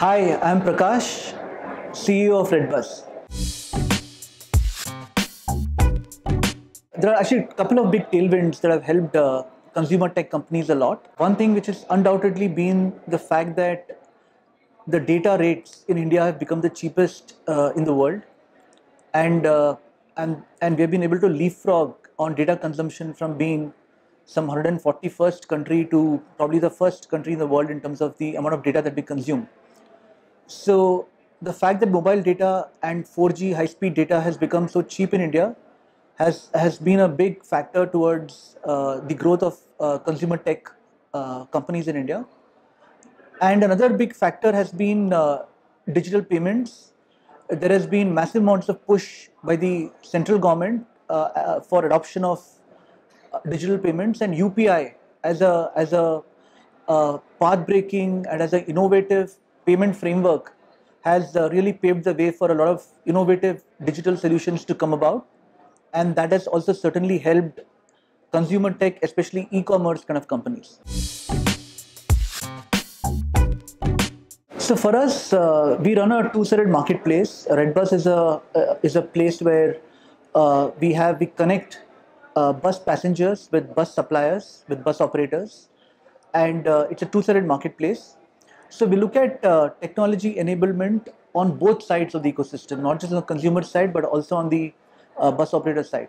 Hi, I'm Prakash, CEO of Redbus. There are actually a couple of big tailwinds that have helped uh, consumer tech companies a lot. One thing which has undoubtedly been the fact that the data rates in India have become the cheapest uh, in the world, and uh, and and we have been able to leapfrog on data consumption from being some 141st country to probably the first country in the world in terms of the amount of data that we consume. So the fact that mobile data and 4G high-speed data has become so cheap in India has has been a big factor towards uh, the growth of uh, consumer tech uh, companies in India. And another big factor has been uh, digital payments. There has been massive amounts of push by the central government uh, uh, for adoption of digital payments and UPI as a as a path breaking and as an innovative payment framework has really paved the way for a lot of innovative digital solutions to come about and that has also certainly helped consumer tech, especially e-commerce kind of companies. So for us, uh, we run a two-sided marketplace. Redbus is a uh, is a place where uh, we have we connect uh, bus passengers with bus suppliers with bus operators, and uh, it's a two-sided marketplace. So we look at uh, technology enablement on both sides of the ecosystem, not just on the consumer side, but also on the bus operator side.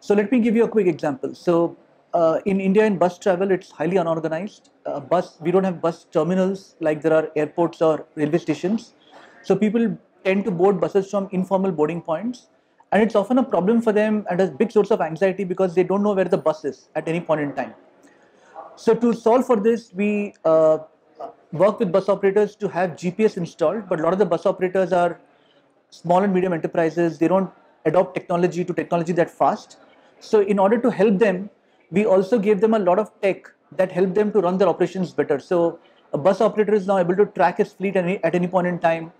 So let me give you a quick example. So uh, in India, in bus travel, it's highly unorganized. Uh, bus, we don't have bus terminals like there are airports or railway stations. So people tend to board buses from informal boarding points, and it's often a problem for them and a big source of anxiety because they don't know where the bus is at any point in time. So to solve for this, we uh, work with bus operators to have GPS installed, but a lot of the bus operators are small and medium enterprises. They don't adopt technology to technology that fast. So in order to help them, we also gave them a lot of tech that helped them to run their operations better. So a bus operator is now able to track his fleet at any, point in time,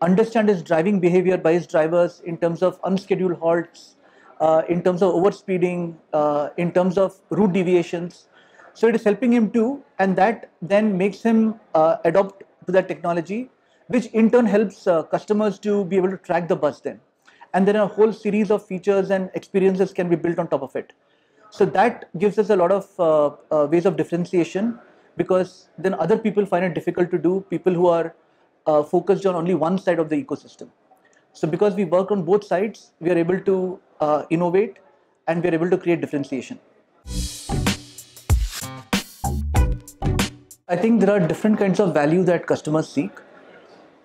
understand his driving behavior by his drivers in terms of unscheduled halts, uh, in terms of overspeeding, uh, in terms of route deviations. So it is helping him too, and that then makes him uh, adopt to that technology, which in turn helps uh, customers to be able to track the bus then. And then a whole series of features and experiences can be built on top of it. So that gives us a lot of uh, uh, ways of differentiation because then other people find it difficult to do, people who are uh, focused on only one side of the ecosystem. So because we work on both sides, we are able to uh, innovate and we are able to create differentiation. I think there are different kinds of value that customers seek.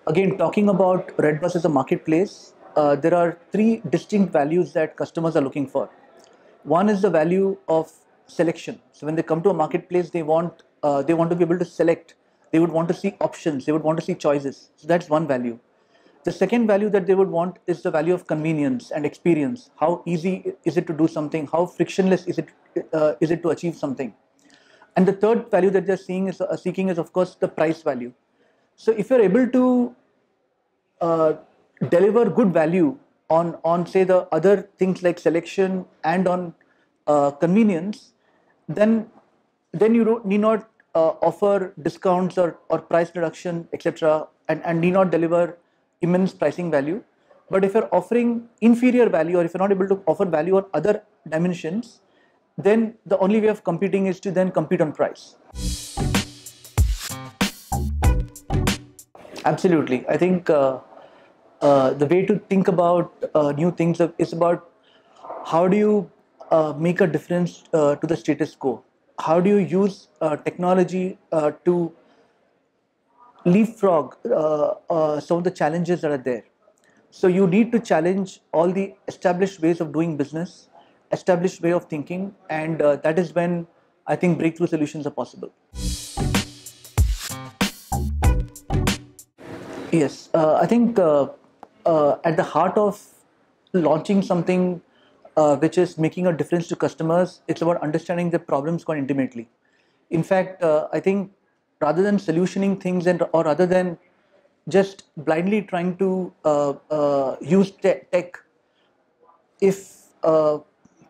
Again, talking about Redbus as a marketplace, uh, there are three distinct values that customers are looking for. One is the value of selection. So when they come to a marketplace, they want uh, they want to be able to select. They would want to see options. They would want to see choices. So that's one value. The second value that they would want is the value of convenience and experience. How easy is it to do something? How frictionless is it uh, is it to achieve something? And the third value that they're seeing is uh, seeking is of course the price value. So if you're able to uh, deliver good value on on say the other things like selection and on uh, convenience, then then you need not uh, offer discounts or, or price reduction, etc., and, and need not deliver immense pricing value. But if you're offering inferior value or if you're not able to offer value on other dimensions, then the only way of competing is to then compete on price. Absolutely. I think uh, uh, the way to think about uh, new things is about how do you uh, make a difference uh, to the status quo? How do you use uh, technology to leapfrog some of the challenges that are there? So you need to challenge all the established ways of doing business, established way of thinking, and that is when I think breakthrough solutions are possible. Yes, I think uh, at the heart of launching something uh, which is making a difference to customers, it's about understanding the problems quite intimately. In fact, uh, I think rather than solutioning things and or rather than just blindly trying to uh, uh, use te tech, if uh,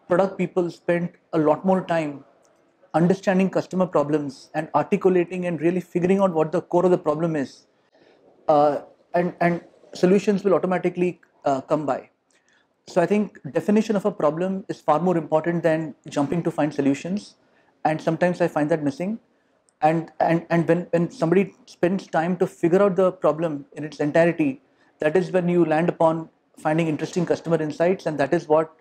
product people spend a lot more time understanding customer problems and articulating and really figuring out what the core of the problem is, uh, and and solutions will automatically uh, come by. So I think definition of a problem is far more important than jumping to find solutions, and sometimes I find that missing. And and and when when somebody spends time to figure out the problem in its entirety, that is when you land upon finding interesting customer insights, and that is what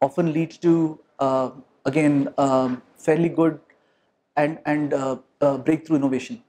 often leads to uh, again um, fairly good and and uh, uh, breakthrough innovation.